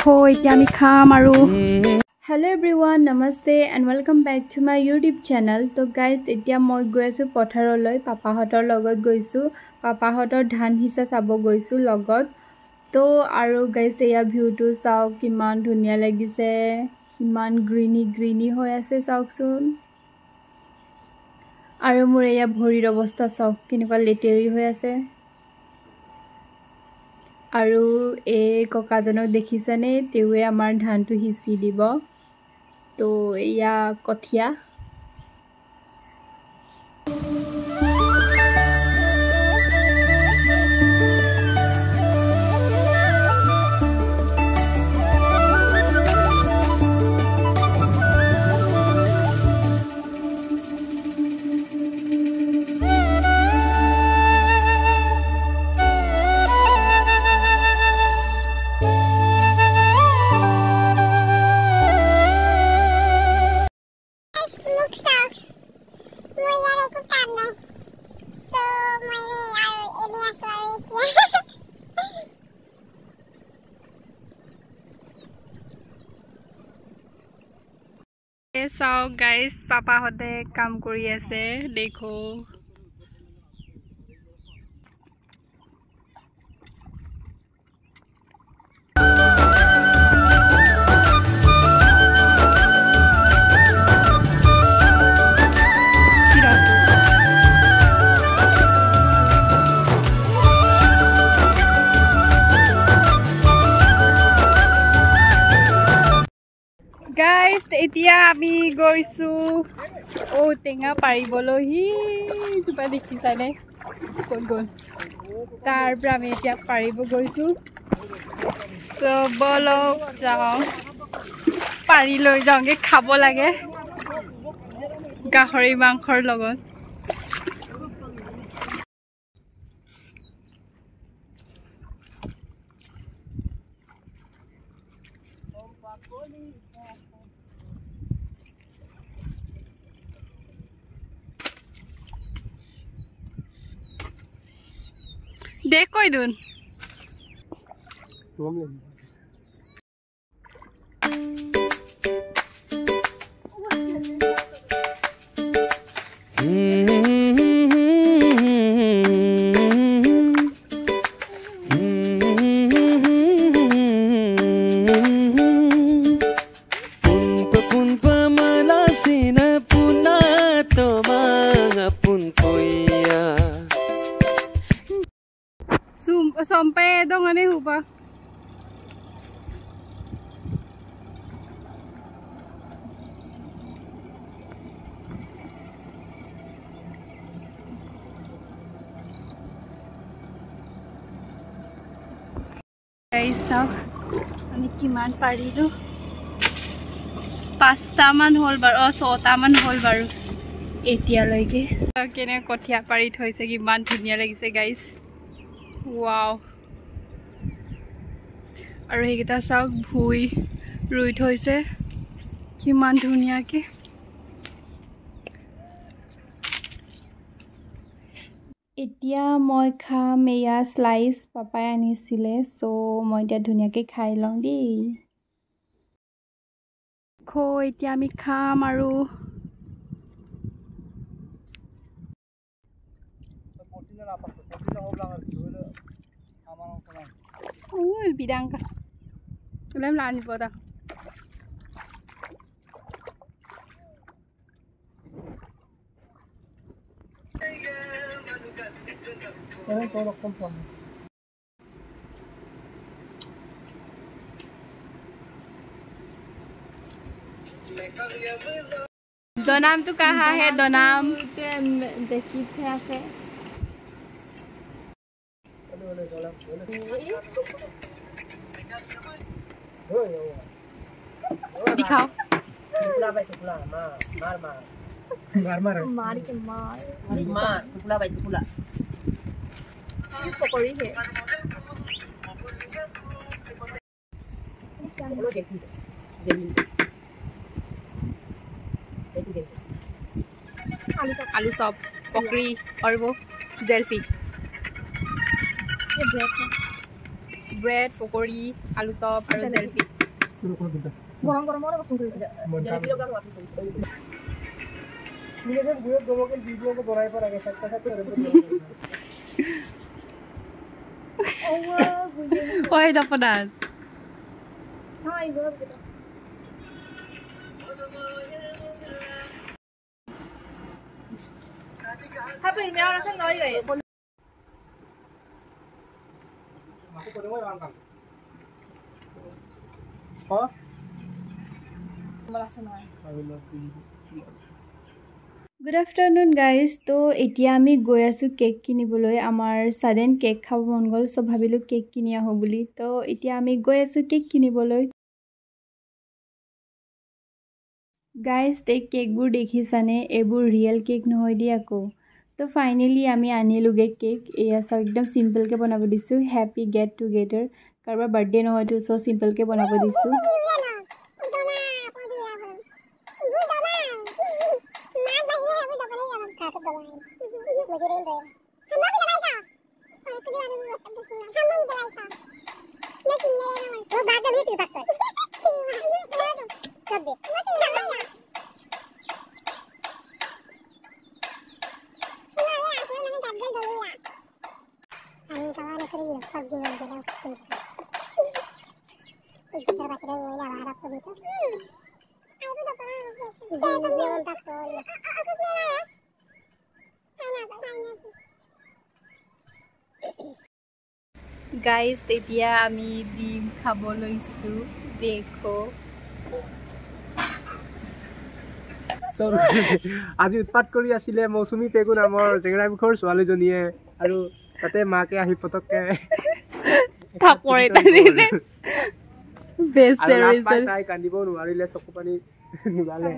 দেখো এতিয়া আমি খাম আৰু hello' every namaste and welcome back to my YouTube channel তো গাইজ এতিয়া মই গৈ আছোঁ পথাৰলৈ পাপাহঁতৰ লগত গৈছোঁ পাপাহঁতৰ ধান সিঁচা চাব গৈছোঁ লগত তো আৰু গাইজ এয়া ভিউটো চাওক কিমান ধুনীয়া লাগিছে ইমান গ্ৰীণি গ্ৰীণি হৈ আছে চাওকচোন আৰু মোৰ এয়া ভৰিৰ অৱস্থা চাওক কেনেকুৱা লেতেৰি হৈ আছে আৰু এই ককাজনক দেখিছেনে? তেওঁৱে আমাৰ ধানটো সিঁচি দিব। তো এয়া কঠীয়া। চাওক গাইজ পাপাহঁতে কাম কৰি আছে দেখো। এতিয়া আমি গৈছোঁ। ঔ টেঙা কিবা দেখিছানে? ক'ত গ'ল? তাৰ পৰা আমি এতিয়া পাৰিব গৈছোঁ। বলক যাওঁ। পাৰি লৈ যাওঁগৈ খাব লাগে। গাহৰি মাংসৰ লগত। देख कोई दून Mm-hmm. চুম চম্পে দঙনে হুবা চাওক আমি কিমান পাৰিলোঁ পাঁচটামান হ'ল বাৰু অঁ ছটামান হ'ল বাৰু এতিয়ালৈকে কেনে কঠীয়া পাৰি থৈছে কিমান ধুনীয়া লাগিছে গাইছ ৱাও আৰু সেইকেইটা চাওক ভুই ৰুই থৈছে। কিমান ধুনীয়াকৈ। এতিয়া মই খাম এয়া শ্লাইচ পাপাই আনিছিলে চ' মই এতিয়া ধুনীয়াকৈ খাই লওঁ দেই। খো এতিয়া আমি খাম আৰু। Lem lan gì vừa ta. Lem to là không phải. दो नाम तो कहा है दो नाम देखी थे दिखाओ मार मार मार के मार मार टुकड़ा भाई टुकड़ा पकौड़ी है आलू सब पकड़ी और वो जेल्फी ये ब्रेड है ব্ৰেড পকৰি আলু চপ আৰু জেলপি। গৰম গৰমৰে বস্তু কৰি জেলেপি লগা মাটি কৰিছে নিজে ঘুৰে দেবো গুড আফটাৰনুন গাইজ তো এতিয়া আমি গৈ আছোঁ কেক কিনিবলৈ। আমাৰ ছাডেন কেক খাব মন গ'ল চ' ভাবিলোঁ কেক কিনি আহোঁ বুলি। তো এতিয়া আমি গৈ আছোঁ কেক কিনিবলৈ। গাইজ এই কেকবোৰ দেখিছানে? এইবোৰ ৰিয়েল কেক নহয় দিয়া আকৌ। তো ফাইনেলি আমি আনিলোঁগৈ কেক এয়া চাওক একদম চিম্পলকৈ বনাব দিছোঁ হেপী গেট টুগেডাৰ কাৰোবাৰ বাৰ্থডে নহয়তো চ' চিম্পলকৈ বনাব দিছোঁ আমি কাবার করে দিলাম সব দিন দিলাম itu cara kita mulai guys এতিয়া আমি ডিম খাব লৈছো দেখো আজি উৎপাত কৰি আছিলে মৌচুমী পেগু নামৰ জেগেৰাইমুখৰ ছোৱালীজনীয়ে আৰু তাতে মাকে আহি পটককে থাপৰ লাজ পাই তাই কান্দিব নোৱাৰিলে চকু পানী নোলালে